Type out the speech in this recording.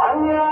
Allah!